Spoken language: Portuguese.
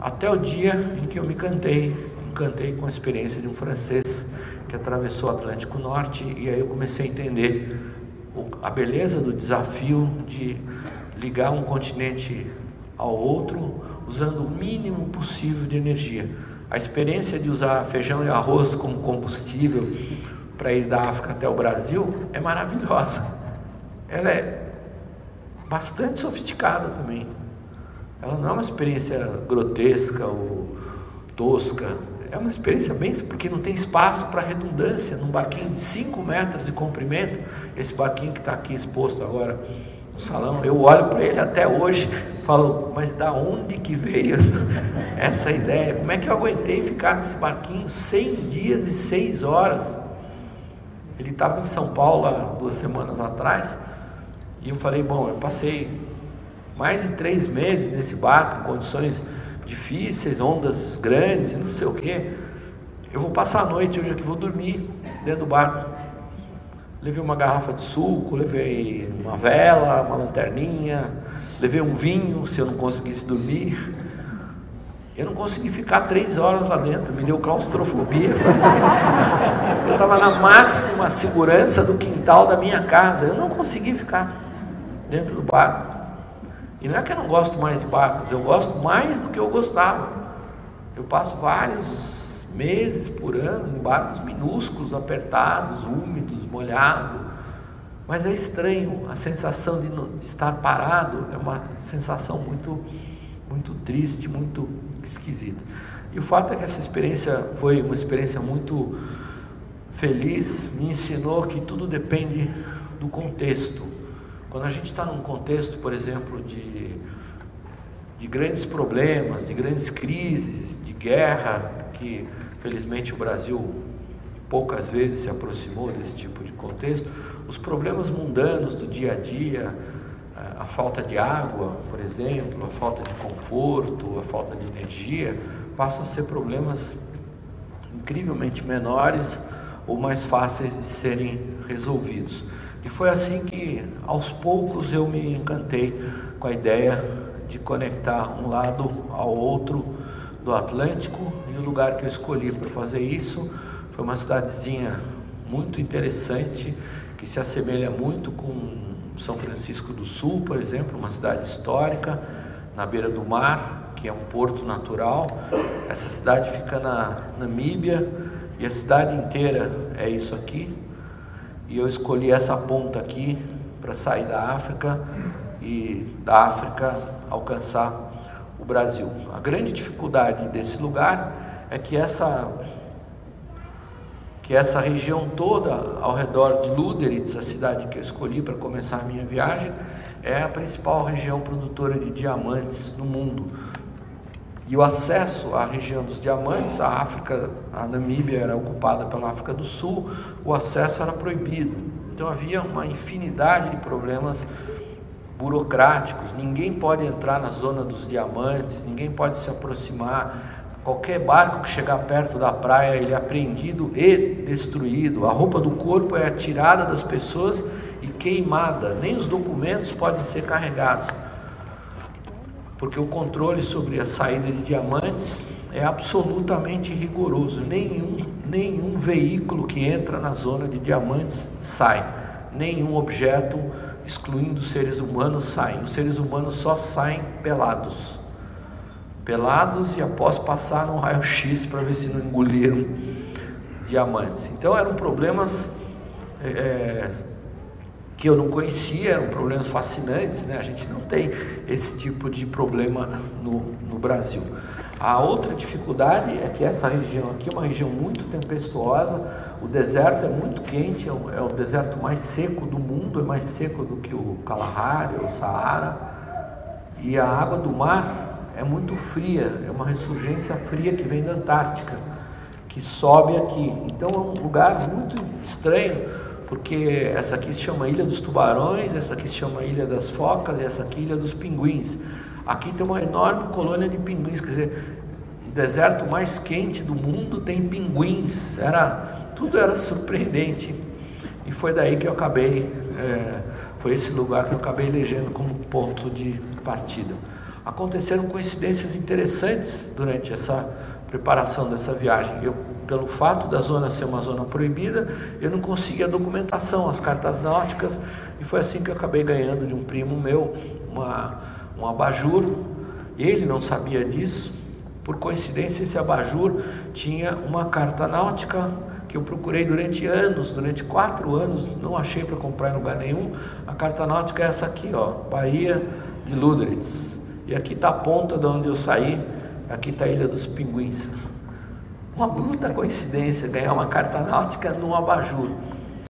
Até o dia em que eu me encantei, encantei com a experiência de um francês que atravessou o Atlântico Norte e aí eu comecei a entender a beleza do desafio de ligar um continente ao outro usando o mínimo possível de energia. A experiência de usar feijão e arroz como combustível para ir da África até o Brasil é maravilhosa. Ela é bastante sofisticada também. Ela não é uma experiência grotesca ou tosca. É uma experiência bem, porque não tem espaço para redundância num barquinho de 5 metros de comprimento. Esse barquinho que está aqui exposto agora no salão, eu olho para ele até hoje falo, mas da onde que veio essa, essa ideia? Como é que eu aguentei ficar nesse barquinho 100 dias e 6 horas? Ele estava em São Paulo há duas semanas atrás e eu falei, bom, eu passei mais de três meses nesse barco, em condições difíceis, ondas grandes, não sei o quê. Eu vou passar a noite hoje aqui, vou dormir dentro do barco. Levei uma garrafa de suco, levei uma vela, uma lanterninha, levei um vinho se eu não conseguisse dormir. Eu não consegui ficar três horas lá dentro, me deu claustrofobia. Eu estava na máxima segurança do quintal da minha casa, eu não consegui ficar dentro do barco. E não é que eu não gosto mais de barcos, eu gosto mais do que eu gostava. Eu passo vários meses por ano em barcos minúsculos, apertados, úmidos, molhados. Mas é estranho, a sensação de, de estar parado é uma sensação muito, muito triste, muito esquisita. E o fato é que essa experiência foi uma experiência muito feliz, me ensinou que tudo depende do contexto. Quando a gente está num contexto, por exemplo, de, de grandes problemas, de grandes crises, de guerra, que felizmente o Brasil poucas vezes se aproximou desse tipo de contexto, os problemas mundanos do dia a dia, a falta de água, por exemplo, a falta de conforto, a falta de energia, passam a ser problemas incrivelmente menores ou mais fáceis de serem resolvidos. E foi assim que, aos poucos, eu me encantei com a ideia de conectar um lado ao outro do Atlântico. E o lugar que eu escolhi para fazer isso foi uma cidadezinha muito interessante, que se assemelha muito com São Francisco do Sul, por exemplo, uma cidade histórica na beira do mar, que é um porto natural. Essa cidade fica na Namíbia e a cidade inteira é isso aqui, e eu escolhi essa ponta aqui para sair da África e da África alcançar o Brasil. A grande dificuldade desse lugar é que essa que essa região toda ao redor de Luderitz, a cidade que eu escolhi para começar a minha viagem, é a principal região produtora de diamantes no mundo. E o acesso à região dos diamantes, a África, a Namíbia era ocupada pela África do Sul, o acesso era proibido. Então havia uma infinidade de problemas burocráticos. Ninguém pode entrar na zona dos diamantes, ninguém pode se aproximar. Qualquer barco que chegar perto da praia, ele é apreendido e destruído. A roupa do corpo é atirada das pessoas e queimada. Nem os documentos podem ser carregados porque o controle sobre a saída de diamantes é absolutamente rigoroso. Nenhum, nenhum veículo que entra na zona de diamantes sai, nenhum objeto, excluindo seres humanos, sai. Os seres humanos só saem pelados. Pelados e após passar no raio-x para ver se não engoliram diamantes. Então eram problemas é, que eu não conhecia, eram problemas fascinantes, né? a gente não tem esse tipo de problema no, no Brasil. A outra dificuldade é que essa região aqui é uma região muito tempestuosa, o deserto é muito quente, é o, é o deserto mais seco do mundo, é mais seco do que o Kalahari, o Saara, e a água do mar é muito fria, é uma ressurgência fria que vem da Antártica, que sobe aqui. Então é um lugar muito estranho porque essa aqui se chama Ilha dos Tubarões, essa aqui se chama Ilha das Focas e essa aqui Ilha dos Pinguins. Aqui tem uma enorme colônia de pinguins, quer dizer, o deserto mais quente do mundo tem pinguins. Era tudo era surpreendente e foi daí que eu acabei, é, foi esse lugar que eu acabei elegendo como ponto de partida. aconteceram coincidências interessantes durante essa preparação dessa viagem. Eu, pelo fato da zona ser uma zona proibida, eu não conseguia a documentação, as cartas náuticas, e foi assim que eu acabei ganhando de um primo meu uma, um abajur. Ele não sabia disso. Por coincidência, esse abajur tinha uma carta náutica que eu procurei durante anos, durante quatro anos, não achei para comprar em lugar nenhum. A carta náutica é essa aqui, ó, Bahia de Ludritz. E aqui está a ponta de onde eu saí, aqui está a Ilha dos Pinguins. Uma bruta coincidência ganhar uma carta náutica num abajur.